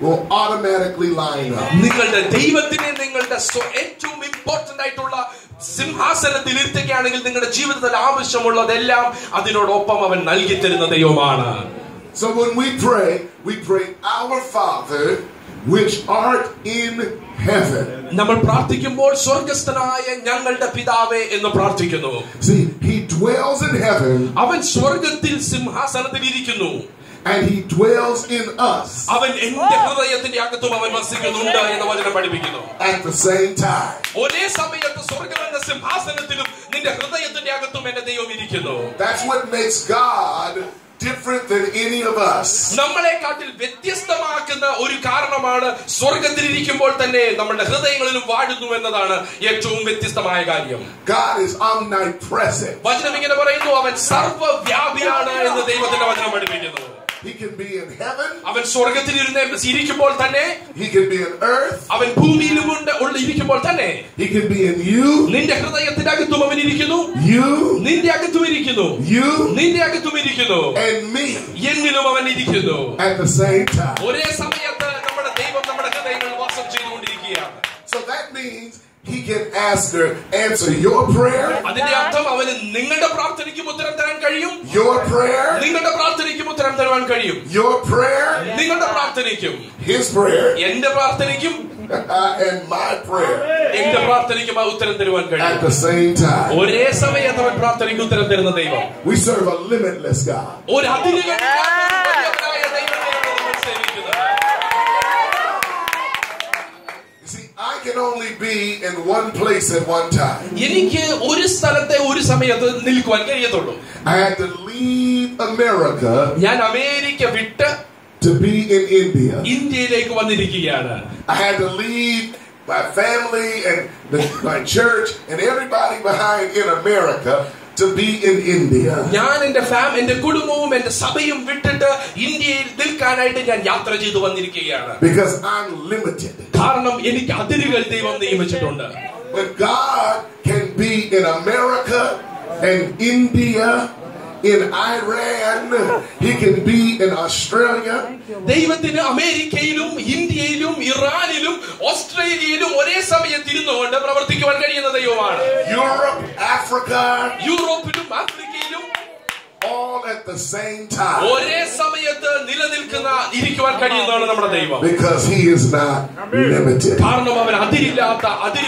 will automatically line up. നിങ്ങളുടെ ദൈവത്തിനെ നിങ്ങളുടെ സ്വ- ഏറ്റവും ഇമ്പോർട്ടന്റ് ആയിട്ടുള്ള സിംഹാസനത്തിൽ ഇരുത്തുകയാണെങ്കിൽ നിങ്ങളുടെ ജീവിതത്തിൽ ആവശ്യമുള്ളതെല്ലാം അതിനോടൊപ്പം അവൻ നൽകി തരുന്ന ദൈവമാണ് So when we pray, we pray, Our Father, which art in heaven. നമ്മൾ പ്രാർത്ഥിക്കുമ്പോൾ സ്വർഗസ്ഥനായ ഞങ്ങളുടെ പിതാവേ എന്ന് പ്രാർത്ഥിക്കുന്നു See, He dwells in heaven അവൻ സ്വർഗത്തിൽ സിംഹാസനത്തിൽ ഇരിക്കുന്നു and He dwells in us അവൻ എന്റെ ഹൃദയത്തിന്റെ അകത്തും അവൻ വസിക്കുന്നുണ്ട് എന്ന് വചനം പഠിപ്പിക്കുന്നു at the same time. ഒരേ സമയത്ത് സ്വർഗം എന്ന സിംഹാസനത്തിലും നിന്റെ ഹൃദയത്തിന്റെ അകത്തും എന്റെ ദൈവം ഇരിക്കുന്നു That's what makes God different than any of us. നമ്മളെക്കാട്ടിൽ വ്യത്യസ്തമാക്കുന്ന ഒരു കാരണമാണ് സ്വർഗത്തിൽ ഇരിക്കുമ്പോൾ തന്നെ നമ്മുടെ ഹൃദയങ്ങളിലും വാഴുന്നു എന്നതാണ് ഏറ്റവും വ്യത്യസ്തമായ കാര്യം God is omnipresent. വചനം ഇങ്ങനെ പറയുന്നു അവൻ സർവ്വവ്യാപിയാണ് എന്ന് ദൈവത്തിന്റെ വചനം പഠിപ്പിക്കുന്നു He can be in heaven, അവൻ സ്വർഗത്തിൽ ഇരുന്ന് ഇരിക്കുമ്പോൾ തന്നെ He can be in earth, അവൻ ഭൂമിയിലുമുണ്ട് ഉള്ള ഇരിക്കുമ്പോൾ തന്നെ He can be in you, നിന്റെ ഹൃദയത്തിന്റെ അകത്തും അവൻ ഇരിക്കുന്നു you, നിന്റെ അകത്തും ഇരിക്കുന്നു you, നിന്റെ അകത്തും ഇരിക്കുന്നു and me എന്നിലും അവൻ ഇരിക്കുന്നു at the same time. ഒരേ സമയത്ത് നമ്മുടെ ദൈവം നമ്മുടെ ഹൃദയങ്ങളിൽ വാസം ചെയ്തുകൊണ്ടിരിക്കുകയാണ് So that means He can answer, answer your prayer, അതിന്റെ അർത്ഥം അവന് നിങ്ങളുടെ പ്രാർത്ഥനയ്ക്കും ഉത്തരം തരാൻ കഴിയും your prayer, നിങ്ങളുടെ പ്രാർത്ഥനയ്ക്കും ഉത്തരം തരുവാൻ കഴിയും your prayer, നിങ്ങളുടെ പ്രാർത്ഥനയ്ക്കും His prayer, എന്റെ പ്രാർത്ഥനയ്ക്കും and my prayer എന്റെ പ്രാർത്ഥനയ്ക്കും ആ ഉത്തരം തരുവാൻ at കഴിയും the same time. ഒരേ സമയത്ത് അവൻ പ്രാർത്ഥനയ്ക്ക് ഉത്തരം തരുന്ന ദൈവം We serve a limitless God. ഒരു അതിരുകളില്ലാത്ത can only be in one place at one time. എനിക്ക് ഒരു സ്ഥലത്തെ ഒരു സമയത്ത് നിൽക്കുവാൻ കഴിയത്തുള്ളൂ I had to leave America ഞാൻ അമേരിക്ക വിട്ട് to be in India. ഇന്ത്യയിലേക്ക് വന്നിരിക്കുകയാണ് I had to leave my family and the, my church and everybody behind in America to be in India. ഞാൻ എന്റെ ഫാം എന്റെ കുടുംബവും എന്റെ സഭയും വിട്ടിട്ട് ഇന്ത്യയിൽ നിൽക്കാനായിട്ട് ഞാൻ യാത്ര ചെയ്തു വന്നിരിക്കുകയാണ് Because I'm limited. കാരണം എനിക്ക് അതിരുകൾ ദൈവം നിയമിച്ചിട്ടുണ്ട് But God can be in America and India, in Iran, He can be in Australia, ദൈവത്തിന് അമേരിക്കയിലും ഇന്ത്യയിലും ഇറാനിലും ഓസ്ട്രേലിയയിലും ഒരേ സമയത്ത് ഇരുന്നുകൊണ്ട് പ്രവർത്തിക്കുവാൻ കഴിയുന്ന ദൈവമാണ് Europe, Africa, യൂറോപ്പിലും ആഫ്രിക്കയിലും all at the same time. ഒരേ സമയത്ത് നിലനിൽക്കുന്ന ഇരിക്കുവാൻ കഴിയുന്നതാണ് നമ്മുടെ ദൈവം Because He is not limited. കാരണം അവൻ അതിരില്ലാത്ത അതിരി